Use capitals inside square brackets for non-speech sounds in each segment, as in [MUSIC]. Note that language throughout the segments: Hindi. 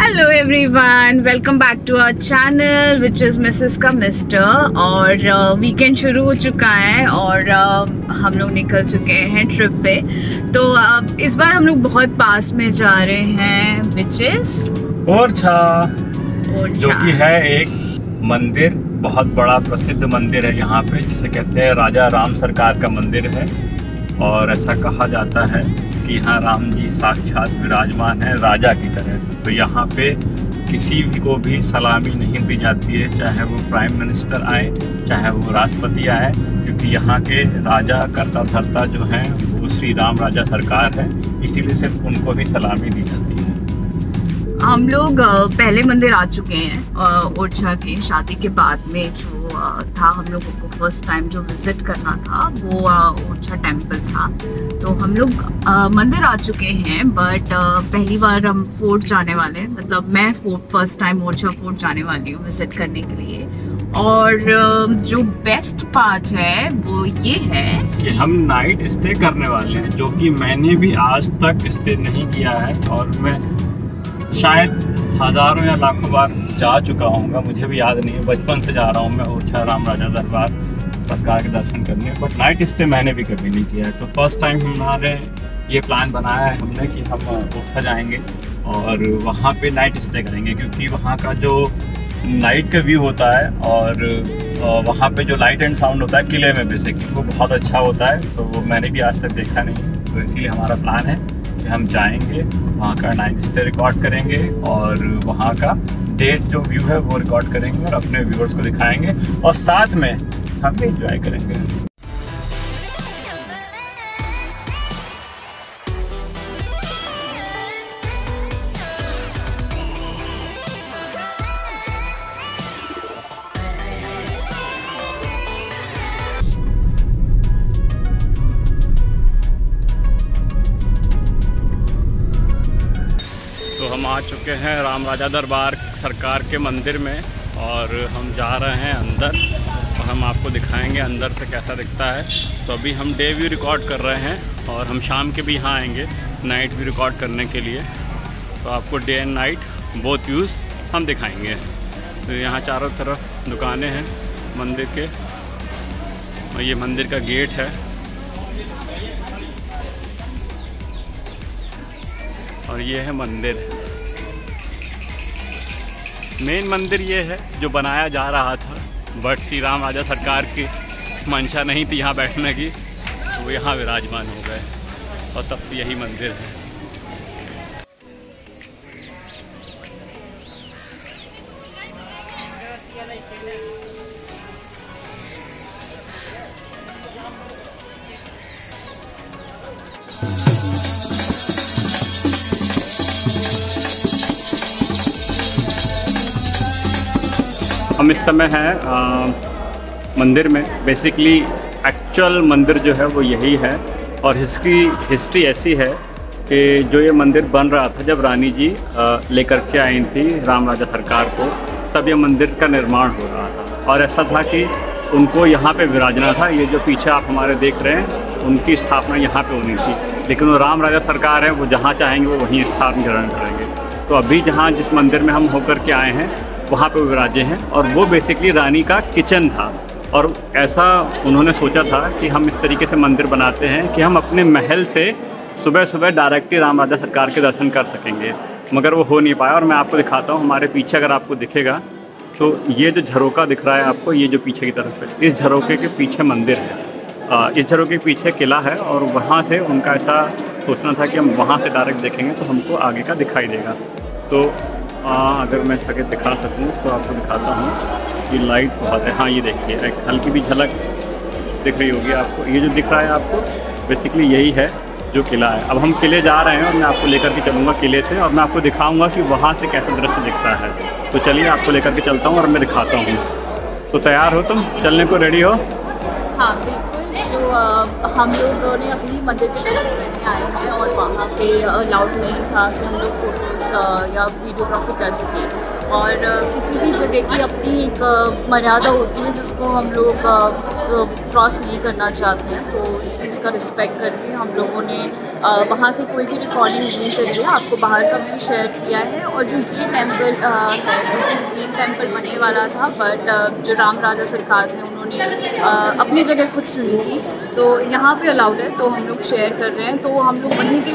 Hello everyone welcome back to our channel which is Mrs का मिस्टर और वीकेंड uh, शुरू हो चुका है और uh, हम लोग निकल चुके हैं ट्रिप पे। तो uh, इस बार हम लोग बहुत पास में जा रहे हैं विच इज़ ओरछा। जो कि है एक मंदिर बहुत बड़ा प्रसिद्ध मंदिर है यहाँ पे जिसे कहते हैं राजा राम सरकार का मंदिर है। और ऐसा कहा जाता है कि यहाँ राम जी साक्षात विराजमान है, राजा की तरह। तो यहाँ पे किसी भी को भी सलामी नहीं दी जाती है, चाहे वो प्राइम मिनिस्टर आए, चाहे वो राष्ट्रपति आए, क्योंकि यहाँ के राजा करता धरता जो हैं, वो श्री राम राजा सरकार है, इसीलिए सिर्फ़ उनको भी सलामी दी जाती है। हम लोग पहले मंदिर आ चुके हैं ओरछा के शादी के बाद में जो था हम लोगों को फ़र्स्ट टाइम जो विज़िट करना था वो ओरछा टेंपल था। तो हम लोग मंदिर आ चुके हैं बट पहली बार हम फोर्ट जाने वाले हैं। मतलब मैं fort first time Orchha fort जाने वाली हूँ विज़िट करने के लिए। और जो बेस्ट पार्ट है वो ये है कि हम नाइट स्टे करने वाले हैं जो कि मैंने भी आज तक स्टे नहीं किया है और मैं शायद हज़ारों या लाखों बार जा चुका हूँ मुझे भी याद नहीं है। बचपन से जा रहा हूँ मैं ओरछा राम राजा दरबार सरकार के दर्शन करने बट नाइट स्टे मैंने भी कभी नहीं किया है। तो फ़र्स्ट टाइम हमारे ये प्लान बनाया है हमने कि हम ओरछा जाएँगे और वहाँ पे नाइट स्टे करेंगे, क्योंकि वहाँ का जो नाइट का व्यू होता है और वहाँ पे जो लाइट एंड साउंड होता है किले में बेसिकली वो बहुत अच्छा होता है। तो वो मैंने भी आज तक देखा नहीं तो इसीलिए हमारा प्लान है कि हम जाएँगे वहाँ का नाइट स्टे रिकॉर्ड करेंगे और वहाँ का डेट जो व्यू है वो रिकॉर्ड करेंगे और अपने व्यूअर्स को दिखाएँगे और साथ में हम भी इंजॉय करेंगे। आ चुके हैं राम राजा दरबार सरकार के मंदिर में और हम जा रहे हैं अंदर। और हम आपको दिखाएँगे अंदर से कैसा दिखता है। तो अभी हम डे व्यू रिकॉर्ड कर रहे हैं और हम शाम के भी यहाँ आएँगे नाइट व्यू रिकॉर्ड करने के लिए। तो आपको day and night both views हम दिखाएँगे। तो यहाँ चारों तरफ़ दुकानें हैं मंदिर के और ये मंदिर का गेट है। और ये है मंदिर। मेन मंदिर ये है जो बनाया जा रहा था, बट श्री राम राजा सरकार की मंशा नहीं थी यहाँ बैठने की तो यहाँ विराजमान हो गए। और सबसे से यही मंदिर है। हम इस समय हैं मंदिर में। बेसिकली एक्चुअल मंदिर जो है वो यही है। और इसकी हिस्ट्री ऐसी है कि जो ये मंदिर बन रहा था जब रानी जी लेकर के आई थी राम राजा सरकार को, तब ये मंदिर का निर्माण हो रहा था। और ऐसा था कि उनको यहाँ पे विराजना था। ये जो पीछे आप हमारे देख रहे हैं, उनकी स्थापना यहाँ पे होनी थी। लेकिन वो राम राजा सरकार है, वो जहाँ चाहेंगे वो वहीं स्थापना ग्रहण करेंगे। तो अभी जहाँ जिस मंदिर में हम होकर के आए हैं वहाँ पे विराजे हैं और वो बेसिकली रानी का किचन था। और ऐसा उन्होंने सोचा था कि हम इस तरीके से मंदिर बनाते हैं कि हम अपने महल से सुबह सुबह डायरेक्टली राम राजा सरकार के दर्शन कर सकेंगे। मगर वो हो नहीं पाया और मैं आपको दिखाता हूँ, हमारे पीछे अगर आपको दिखेगा तो ये जो झरोका दिख रहा है आपको, ये जो पीछे की तरफ़ है, इस झरोके के पीछे मंदिर है। इस झरोके के पीछे किला है और वहाँ से उनका ऐसा सोचना था कि हम वहाँ से डायरेक्ट देखेंगे तो हमको आगे का दिखाई देगा। तो हाँ अगर मैं छके दिखा सकूँ तो आपको दिखाता हूँ ये लाइट बहुत है। हाँ ये देखिए, एक हल्की भी झलक दिख रही होगी आपको। ये जो दिख रहा है आपको बेसिकली यही है जो किला है। अब हम किले जा रहे हैं और मैं आपको लेकर के चलूँगा किले से और मैं आपको दिखाऊँगा कि वहाँ से कैसा दृश्य दिखता है। तो चलिए, आपको लेकर के चलता हूँ और मैं दिखाता हूँ। तो तैयार हो तुम? चलने को रेडी हो? हाँ बिल्कुल। सो हम लोगों ने अभी मंदिर के दर्शन करने आए हैं और वहाँ पे अलाउड नहीं था कि हम लोग फ़ोटोज़ या वीडियोग्राफी कर सकें। और किसी भी जगह की अपनी एक मर्यादा होती है जिसको हम लोग क्रॉस नहीं करना चाहते हैं तो उस चीज़ का रिस्पेक्ट करके हम लोगों ने वहाँ की कोई भी रिकॉर्डिंग नहीं करी है। आपको बाहर का व्यू शेयर किया है और जो ये टेंपल है, जो मेन टेंपल बनने वाला था बट जो राम राजा सरकार ने उन्होंने अपनी जगह खुद सुनी थी। तो यहाँ पे अलाउड है तो हम लोग शेयर कर रहे हैं। तो हम लोग वहीं के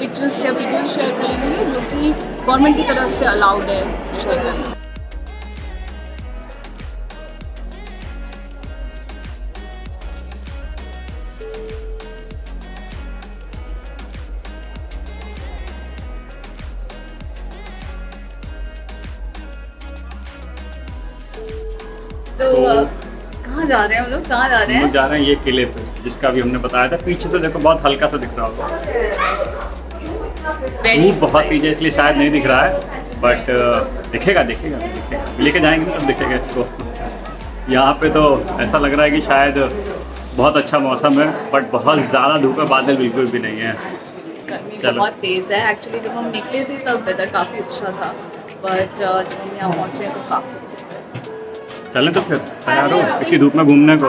पिक्चर्स या वीडियोस शेयर करेंगे, जो कि गवर्नमेंट की तरफ़ से अलाउड है शेयर करना। जा रहे हैं हम लोग? कहाँ जा रहे हैं? जा रहे हैं ये किले पे जिसका भी हमने बताया था। पीछे से देखो बहुत हल्का सा दिख रहा होगा। धूप बहुत. तेज है इसलिए शायद नहीं दिख रहा है। बट दिखेगा दिखेगा दिखेगा। लेके जाएँगे तब दिखेगा इसको। यहाँ पे तो ऐसा लग रहा है कि शायद बहुत अच्छा मौसम है बट बहुत ज़्यादा धूप है बादल बिल्कुल भी नहीं है। चलो। बहुत तेज़ है। एक्चुअली जब हम निकले थे तब वेदर काफ़ी अच्छा था। बट जब हम यहाँ पहुँचे तो काफ़ी चलें तो फिर तैयार हो? इतनी धूप में घूमने को।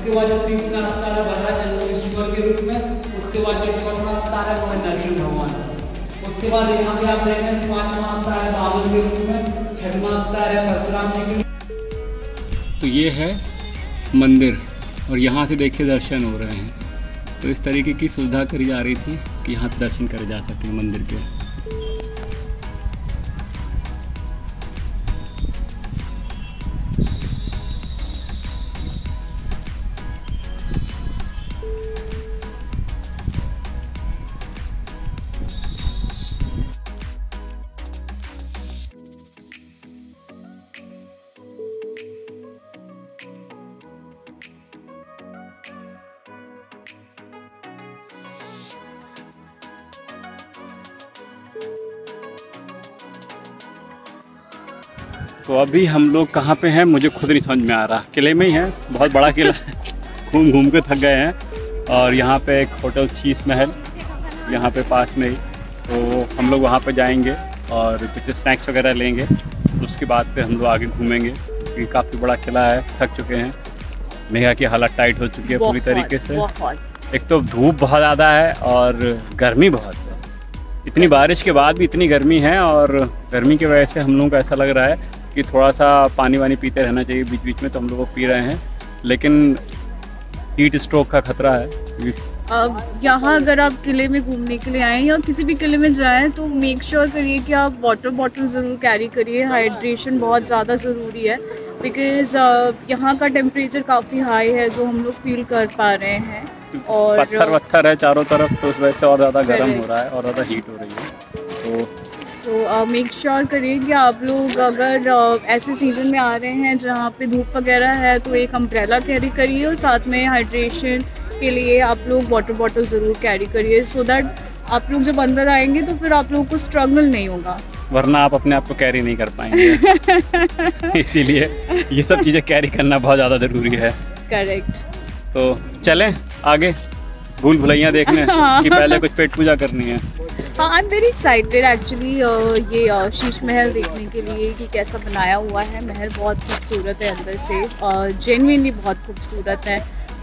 उसके बाद जो तीसरा अवतार है बड़ा जन्मेश्वर के रूप में, उसके बाद जो चौथा अवतार है वो है नरसिंह भगवान। उसके बाद यहाँ पे आप देखें, पांचवा अवतार है बाबुल के रूप में, छठवा अवतार है परशुराम जी के। तो ये है मंदिर, और यहाँ से देखिए दर्शन हो रहे हैं। तो इस तरीके की सुविधा करी जा रही थी कि यहाँ दर्शन करे जा सके मंदिर के। तो अभी हम लोग कहाँ पे हैं मुझे खुद नहीं समझ में आ रहा। किले में ही है बहुत बड़ा किला है। [LAUGHS] घूम घूम के थक गए हैं। और यहाँ पे एक होटल शीश महल यहाँ पे पास में ही। तो हम लोग वहाँ पे जाएँगे और कुछ स्नैक्स वगैरह लेंगे। उसके बाद फिर हम लोग आगे घूमेंगे। क्योंकि काफ़ी बड़ा किला है थक चुके हैं। मेघा की हालत टाइट हो चुकी है पूरी तरीके से। एक तो धूप बहुत ज़्यादा है और गर्मी बहुत है। इतनी बारिश के बाद भी इतनी गर्मी है और गर्मी की वजह से हम लोगों को ऐसा लग रहा है कि थोड़ा सा पानी वानी पीते रहना चाहिए बीच बीच में तो हम लोग पी रहे हैं। लेकिन हीट स्ट्रोक का खतरा है। अब यहाँ अगर आप किले में घूमने के लिए आएँ या किसी भी किले में जाएँ तो मेक श्योर sure करिए कि आप वाटर बॉटल ज़रूर कैरी करिए। हाइड्रेशन बहुत ज़्यादा ज़रूरी है। बिकॉज़ यहाँ का टेम्परेचर काफ़ी हाई है जो हम लोग फील कर पा रहे हैं। और पत्थर वत्थर है चारों तरफ़ तो उस वजह से और ज़्यादा गर्म हो रहा है और ज़्यादा हीट हो रही है। तो तो मेक श्योर करिए कि आप लोग अगर uh, ऐसे सीज़न में आ रहे हैं जहाँ पे धूप वगैरह है तो एक अम्ब्रेला कैरी करिए और साथ में हाइड्रेशन के लिए आप लोग वाटर बॉटल ज़रूर कैरी करिए सो दैट आप लोग जब अंदर आएँगे तो फिर आप लोगों को स्ट्रगल नहीं होगा। वरना आप अपने आप को कैरी नहीं कर पाएँगे। [LAUGHS] इसीलिए ये सब चीज़ें कैरी करना बहुत ज़्यादा ज़रूरी है। करेक्ट तो चलें आगे भूल भुलैया देखने। [LAUGHS] कि पहले कुछ पेट पूजा करनी है। हाँ I am very excited actually ये uh, शीश महल देखने के लिए कि कैसा बनाया हुआ है। महल बहुत खूबसूरत है अंदर से जेनविनली uh, बहुत खूबसूरत है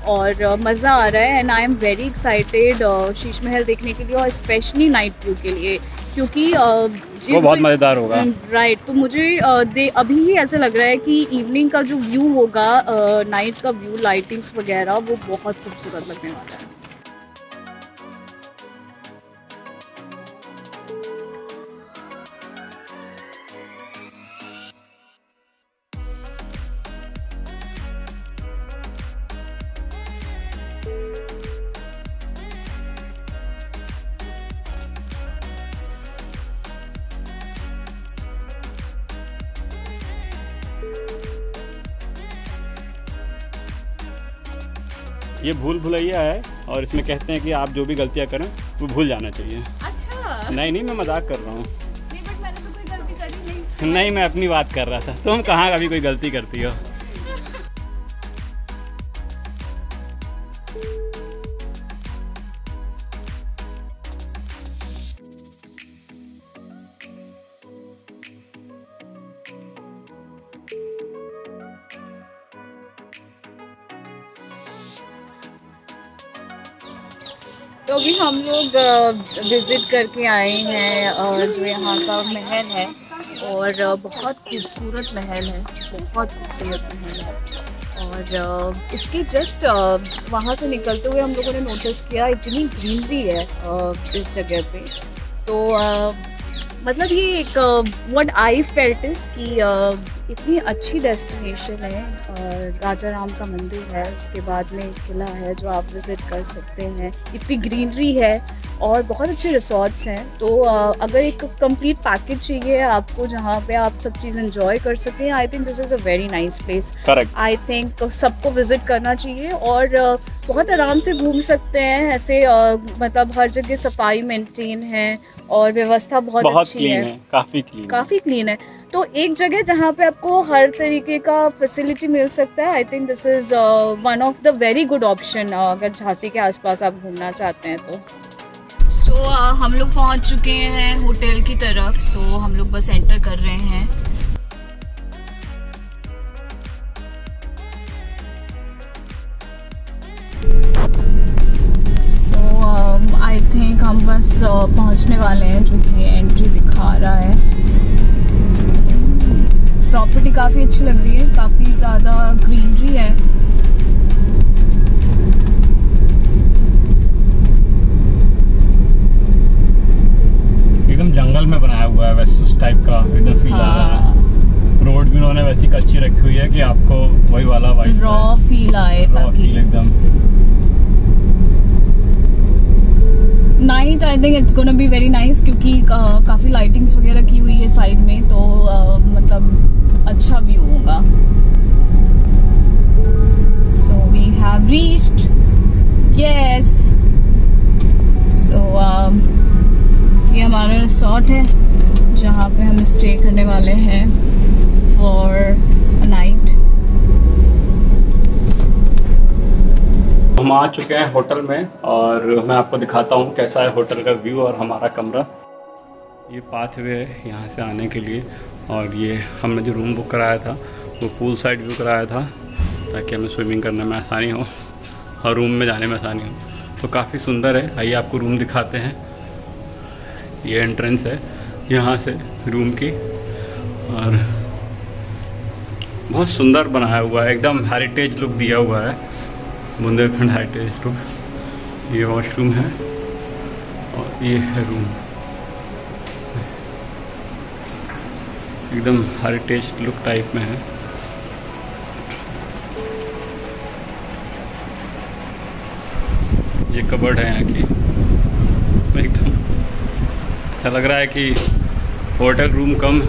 और uh, मज़ा आ रहा है and I am very excited Sheesh Mahal देखने के लिए और स्पेशली नाइट व्यू के लिए क्योंकि uh, वो बहुत मज़ेदार होगा। राइट तो मुझे uh, दे अभी ही ऐसा लग रहा है कि इवनिंग का जो व्यू होगा नाइट uh, का व्यू लाइटिंग्स वगैरह वो बहुत खूबसूरत लगने वाला है। ये भूल भुलैया है और इसमें कहते हैं कि आप जो भी गलतियाँ करें वो भूल जाना चाहिए। अच्छा। नहीं नहीं मैं मज़ाक कर रहा हूँ। नहीं तो कोई गलती करी नहीं। नहीं मैं अपनी बात कर रहा था। तुम कहाँ कभी कोई गलती करती हो? विज़िट करके आए हैं अ, जो यहाँ का महल है और बहुत खूबसूरत महल है बहुत खूबसूरत महल है। और इसके जस्ट वहाँ से निकलते हुए हम लोगों ने नोटिस किया इतनी ग्रीनरी है इस जगह पे। तो मतलब ये एक व्हाट आई फेल्ट इज़ कि इतनी अच्छी डेस्टिनेशन है अ, राजा राम का मंदिर है उसके बाद में एक किला है जो आप विज़िट कर सकते हैं। इतनी ग्रीनरी है और बहुत अच्छे रिसोर्ट्स हैं। तो अगर एक कंप्लीट पैकेज चाहिए आपको जहाँ पे आप सब चीज़ एंजॉय कर सकें I think this is a very nice place I think सबको विज़िट करना चाहिए और बहुत आराम से घूम सकते हैं। ऐसे मतलब हर जगह सफ़ाई मेंटेन है और व्यवस्था बहुत, बहुत अच्छी है। है काफ़ी क्लीन काफ़ी क्लीन है। तो एक जगह जहाँ पे आपको हर तरीके का फैसिलिटी मिल सकता है I think this is one of the very good option अगर झांसी के आसपास आप घूमना चाहते हैं तो। सो so, uh, हम लोग पहुँच चुके हैं होटल की तरफ़ सो so, हम लोग बस एंटर कर रहे हैं। सो आई थिंक हम बस uh, पहुँचने वाले हैं जो कि एंट्री दिखा रहा है। प्रॉपर्टी काफ़ी अच्छी लग रही है काफ़ी ज़्यादा ग्रीनरी है। एकदम जंगल में बनाया हुआ है वैसे उस टाइप का एकदम फील आ रहा है। हाँ, रोड भी उन्होंने वैसी कच्ची रखी हुई है कि आपको वही वाला रॉ फील आए फील एकदम। Night I think it's gonna be very nice क्योंकि uh, काफ़ी लाइटिंग्स वगैरह की हुई है साइड में तो uh, मतलब अच्छा व्यू होगा। So we have reached yes so ये हमारा रिसोर्ट है, जहाँ पे हम स्टे करने वाले हैं फॉर नाइट हम आ चुके हैं होटल में और मैं आपको दिखाता हूँ कैसा है होटल का व्यू और हमारा कमरा। ये पाथवे है यहाँ से आने के लिए। और ये हमने जो रूम बुक कराया था, वो पूल साइड व्यू कराया था, ताकि हमें स्विमिंग करने में आसानी हो और रूम में जाने में आसानी हो। तो काफ़ी सुंदर है। आइए आपको रूम दिखाते हैं। ये एंट्रेंस है यहाँ से रूम की। और बहुत सुंदर बनाया हुआ है। एकदम हेरिटेज लुक दिया हुआ है। बुंदेलखंड हेरिटेज लुक ये वॉशरूम है और ये है रूम एकदम हेरिटेज लुक टाइप में है। ये कबर्ड है यहाँ की। एकदम ऐसा लग रहा है कि होटल रूम कम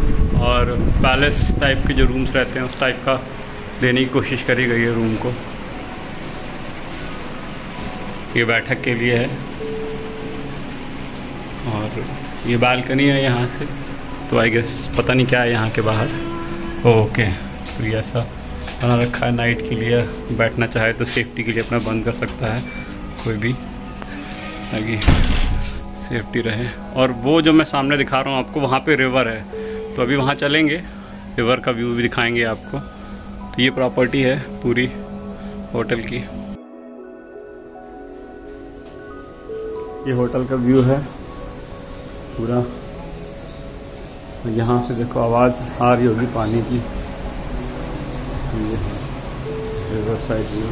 और पैलेस टाइप के जो रूम्स रहते हैं, उस टाइप का देने की कोशिश करी गई है रूम को। ये बैठक के लिए है। और ये बालकनी है यहाँ से। तो आई गेस पता नहीं क्या है यहाँ के बाहर। ओके तो ये ऐसा बना रखा है नाइट के लिए। बैठना चाहे तो सेफ्टी के लिए अपना बंद कर सकता है। कोई भी ताकि सेफ्टी रहे। और वो जो मैं सामने दिखा रहा हूँ आपको वहाँ पे रिवर है। तो अभी वहाँ चलेंगे। रिवर का व्यू भी दिखाएँगे आपको। तो ये प्रॉपर्टी है पूरी होटल की। ये होटल का व्यू है। पूरा। यहाँ से देखो आवाज़ आ रही होगी पानी की। ये रिवर साइड व्यू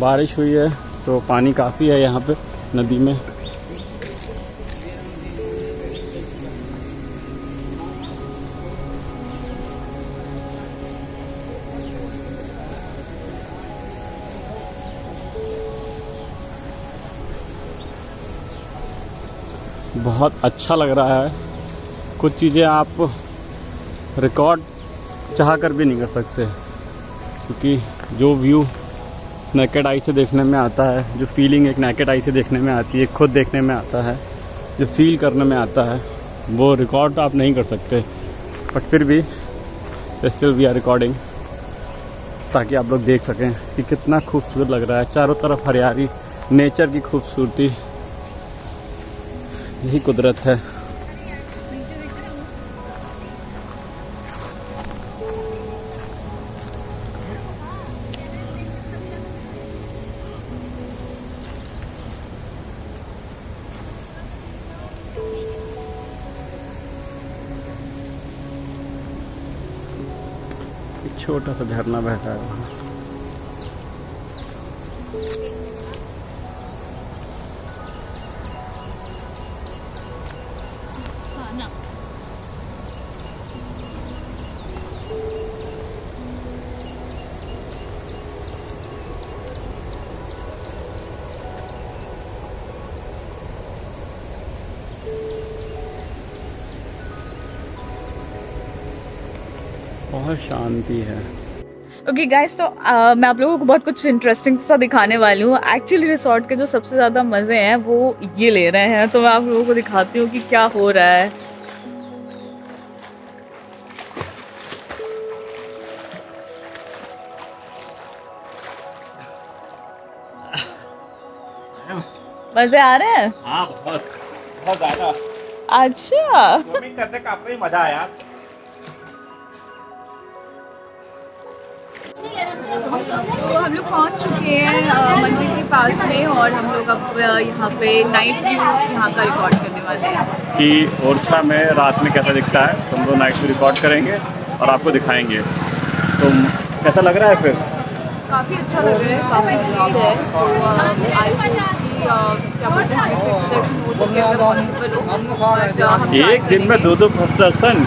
बारिश हुई है तो पानी काफ़ी है यहाँ पे नदी में। बहुत अच्छा लग रहा है। कुछ चीज़ें आप रिकॉर्ड चाह कर भी नहीं कर सकते, क्योंकि जो व्यू नेकेड आई से देखने में आता है, जो फीलिंग एक नेकेड आई से देखने में आती है खुद देखने में आता है, जो फील करने में आता है, वो रिकॉर्ड आप नहीं कर सकते। बट फिर भी स्टिल वी आर रिकॉर्डिंग ताकि आप लोग देख सकें कि कितना खूबसूरत लग रहा है। चारों तरफ़ हरियाली नेचर की खूबसूरती यही कुदरत है। छोटा सा झरना बहता है। शांति है। ओके okay गाइस तो uh, मैं आप लोगों को बहुत कुछ इंटरेस्टिंग सा दिखाने वाली हूँ। एक्चुअली रिसोर्ट के जो सबसे ज़्यादा मज़े हैं वो ये ले रहे हैं। तो मैं आप लोगों को दिखाती हूँ कि क्या हो रहा है। मज़े आ रहे हैं? हाँ बहुत बहुत ज़्यादा। अच्छा। करने का अपना ही मज़ा आया। हैं मंदिर के पास में और हम लोग अब यहाँ पे नाइट व्यू यहाँ का रिकॉर्ड करने वाले हैं। कि ओरछा में रात में कैसा दिखता है? तो हम लोग नाइट में रिकॉर्ड करेंगे और आपको दिखाएँगे। तो कैसा लग रहा है फिर? काफ़ी अच्छा लग रहा है काफ़ी भीड़ है। तो आई कि क्या बोलते हैं दर्शन हो सके पॉसिबल हो। एक दिन में दो दो दर्शन।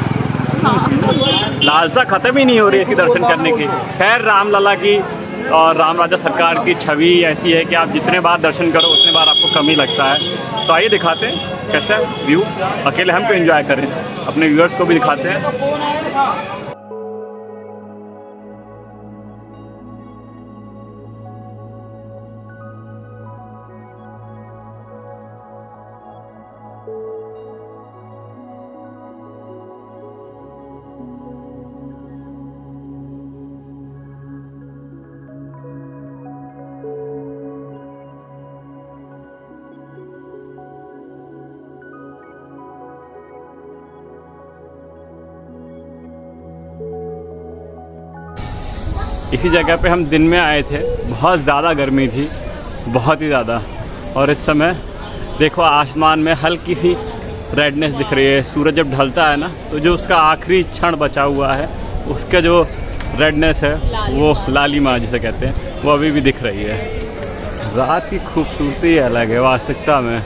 लालसा खत्म ही नहीं हो रही है इसकी दर्शन करने की। खैर, रामलला की और राम राजा सरकार की छवि ऐसी है कि आप जितने बार दर्शन करो, उतने बार आपको कमी ही लगता है। तो आइए दिखाते हैं कैसा व्यू। अकेले हम तो एंजॉय करें अपने व्यूअर्स को भी दिखाते हैं। इसी जगह पे हम दिन में आए थे। बहुत ज़्यादा गर्मी थी बहुत ही ज़्यादा। और इस समय देखो आसमान में हल्की सी रेडनेस दिख रही है। सूरज जब ढलता है ना तो जो उसका आखिरी क्षण बचा हुआ है उसका जो रेडनेस है वो लाली माँ जिसे कहते हैं वो अभी भी दिख रही है। रात की खूबसूरती अलग है वास्तविकता में।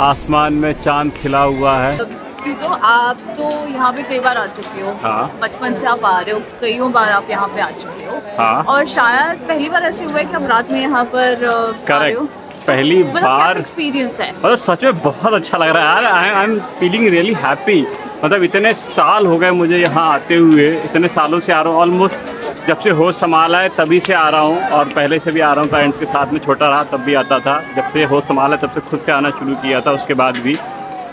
आसमान में चाँद खिला हुआ है। तो आप तो यहाँ पे कई बार आ चुके हो। हाँ। बचपन से आप आ रहे हो कईयों बार आप यहाँ पे आ चुके हो। हाँ। और शायद पहली बार ऐसे हुआ है कि आप रात में यहाँ पर करेक्ट पहली बार एक्सपीरियंस है। मतलब सच में बहुत अच्छा लग रहा है यार। I am feeling really happy मतलब इतने साल हो गए मुझे यहाँ आते हुए इतने सालों से आ रहा हूँ। ऑलमोस्ट जब से होश संभाला है तभी से आ रहा हूँ। और पहले से भी आ रहा हूँ। पेरेंट्स के साथ में छोटा रहा तब भी आता था। जब से होश संभाला तब से खुद से आना शुरू किया था उसके बाद भी।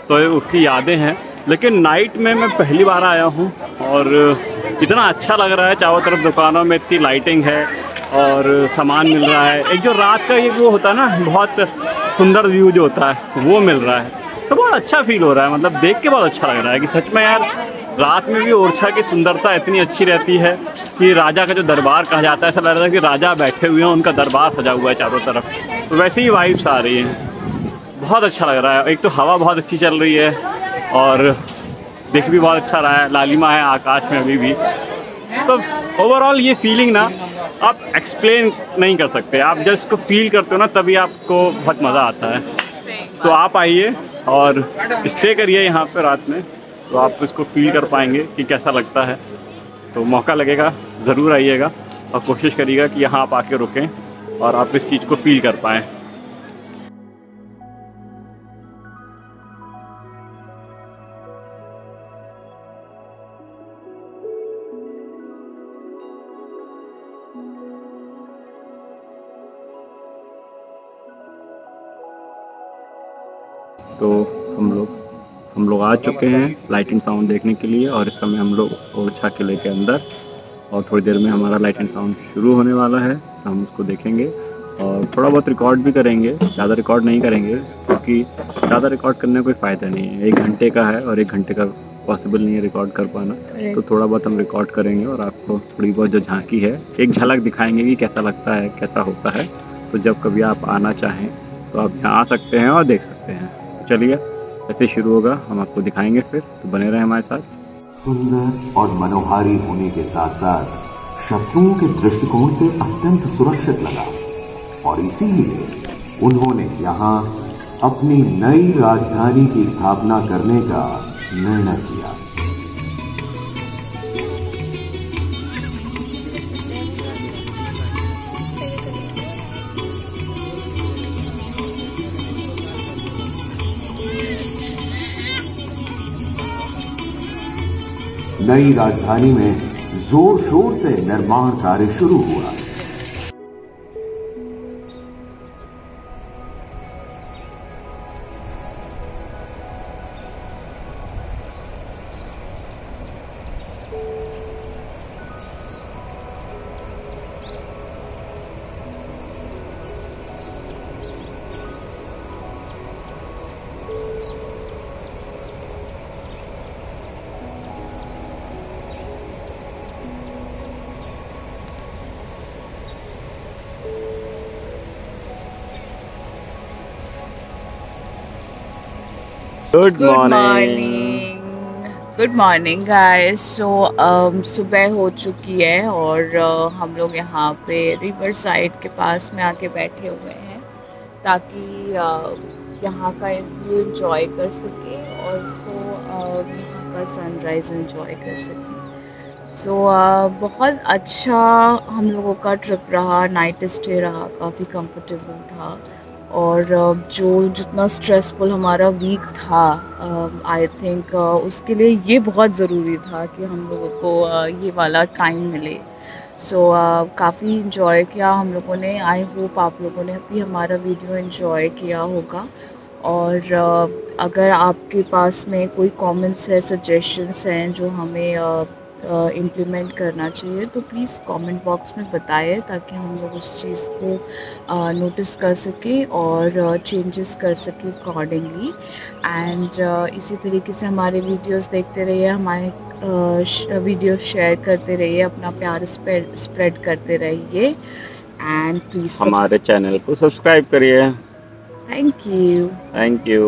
तो उसकी यादें हैं। लेकिन नाइट में मैं पहली बार आया हूँ और इतना अच्छा लग रहा है चारों तरफ़ दुकानों में, इतनी लाइटिंग है और सामान मिल रहा है। एक जो रात का ये वो होता है ना, बहुत सुंदर व्यू जो होता है, वो मिल रहा है। तो बहुत अच्छा फील हो रहा है मतलब देख के बहुत अच्छा लग रहा है कि सच में यार, रात में भी ओरछा की सुंदरता इतनी अच्छी रहती है कि राजा का जो दरबार कहा जाता है, ऐसा लग रहा है कि राजा बैठे हुए हैं, उनका दरबार सजा हुआ है चारों तरफ़। तो वैसे ही वाइब्स आ रही हैं। बहुत अच्छा लग रहा है। एक तो हवा बहुत अच्छी चल रही है और देख भी बहुत अच्छा रहा है, लालिमा है आकाश में अभी भी। तो ओवरऑल ये फीलिंग ना, आप एक्सप्लेन नहीं कर सकते। आप जब इसको फील करते हो ना, तभी आपको बहुत मज़ा आता है। तो आप आइए और स्टे करिए यहाँ पे रात में तो आप इसको फील कर पाएँगे कि कैसा लगता है। तो मौका लगेगा, ज़रूर आइएगा और कोशिश करिएगा कि यहाँ आप आके रुकें और आप इस चीज़ को फील कर पाएँ। हम लोग आ चुके हैं लाइटिंग साउंड देखने के लिए और इस समय हम लोग ओरछा किले के अंदर और थोड़ी देर में हमारा लाइटिंग साउंड शुरू होने वाला है तो हम उसको देखेंगे और थोड़ा बहुत रिकॉर्ड भी करेंगे ज़्यादा रिकॉर्ड नहीं करेंगे क्योंकि ज़्यादा रिकॉर्ड करने का कोई फ़ायदा नहीं है। एक घंटे का है और एक घंटे का पॉसिबल नहीं है रिकॉर्ड कर पाना। तो थोड़ा बहुत हम रिकॉर्ड करेंगे और आपको थोड़ी बहुत जो झांकी है एक झलक दिखाएँगे कि कैसा लगता है कैसा होता है। तो जब कभी आप आना चाहें तो आप यहाँ आ सकते हैं और देख सकते हैं। चलिए। ऐसे शुरू होगा। हम आपको दिखाएँगे फिर। तो बने रहे हमारे साथ। सुंदर और मनोहारी होने के साथ साथ शत्रुओं के दृष्टिकोण से अत्यंत सुरक्षित लगा। और इसीलिए उन्होंने यहाँ अपनी नई राजधानी की स्थापना करने का निर्णय किया। नई राजधानी में ज़ोर शोर से निर्माण कार्य शुरू हुआ। Good morning good morning guys so सुबह हो चुकी है और uh, हम लोग यहाँ पे रिवर साइड के पास में आके बैठे हुए हैं ताकि uh, यहाँ का व्यू इंजॉय कर सके और सो uh, यहाँ का सनराइज़ इंजॉय कर सके। सो uh, बहुत अच्छा हम लोगों का ट्रिप रहा नाइट स्टे रहा काफ़ी कंफर्टेबल था। और जो जितना स्ट्रेसफुल हमारा वीक था आई थिंक उसके लिए ये बहुत ज़रूरी था कि हम लोगों को ये वाला टाइम मिले। सो so, काफ़ी इन्जॉय किया हम लोगों ने। आई होप आप लोगों ने भी हमारा वीडियो इन्जॉय किया होगा। और अगर आपके पास में कोई कमेंट्स है सजेशंस हैं जो हमें इम्प्लीमेंट करना चाहिए तो प्लीज़ कमेंट बॉक्स में बताएँ ताकि हम लोग उस चीज़ को नोटिस कर सकें और चेंजेस कर सकें अकॉर्डिंगली एंड इसी तरीके से हमारे वीडियोस देखते रहिए हमारे वीडियो शेयर करते रहिए अपना प्यार स्प्रेड करते रहिए. एंड प्लीज़ हमारे चैनल को सब्सक्राइब करिए। Thank you thank you